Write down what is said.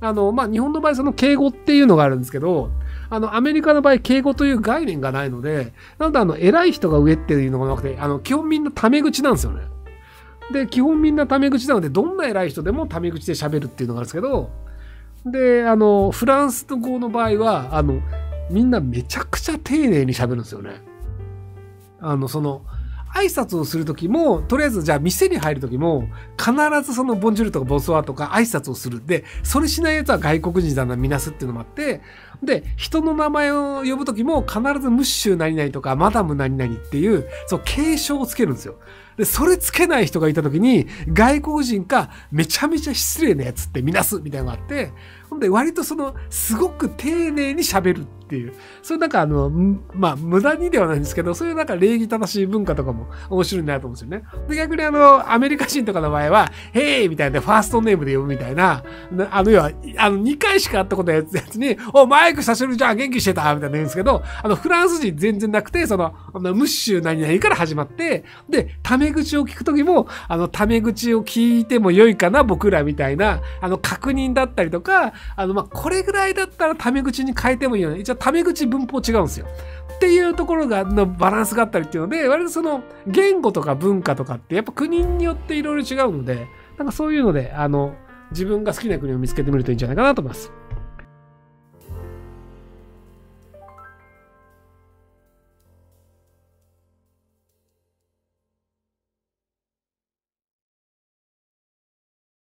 あの、まあ、日本の場合その敬語っていうのがあるんですけど、あの、アメリカの場合敬語という概念がないので、なのであの、偉い人が上っていうのがなくて、あの、基本みんなタメ口なんですよね。で、基本みんなタメ口なので、どんな偉い人でもタメ口で喋るっていうのがあるんですけど、で、あの、フランス語の場合は、あの、みんなめちゃくちゃ丁寧に喋るんですよね。あの、その、挨拶をするときも、とりあえずじゃあ店に入るときも、必ずそのボンジュールとかボスワとか挨拶をする。で、それしないやつは外国人だな、みなすっていうのもあって、で、人の名前を呼ぶときも必ずムッシュ何々とかマダム何々っていう、そう、継承をつけるんですよ。で、それつけない人がいたときに、外国人かめちゃめちゃ失礼なやつってみなすみたいなのがあって、ほんで割とその、すごく丁寧に喋るっていう、そういうなんかあの、まあ、無駄にではないんですけど、そういうなんか礼儀正しい文化とかも面白いなと思うんですよね。で、逆にあの、アメリカ人とかの場合は、ヘイみたいな、ファーストネームで呼ぶみたいな、あの、要は、あの、2回しか会ったことないやつに、お、マイク久しぶりじゃん、元気してたみたいな言うんですけど、あの、フランス人全然なくて、その、ムッシュ何々から始まって、で、タ口を聞くときも、あの、タメ口を聞いても良いかな、僕らみたいな、あの、確認だったりとか、あの、ま、これぐらいだったらタメ口に変えてもいいよね。一応、タメ口文法違うんですよ。っていうところが、のバランスがあったりっていうので、割とその、言語とか文化とかって、やっぱ国によっていろいろ違うので、なんかそういうので、あの、自分が好きな国を見つけてみるといいんじゃないかなと思います。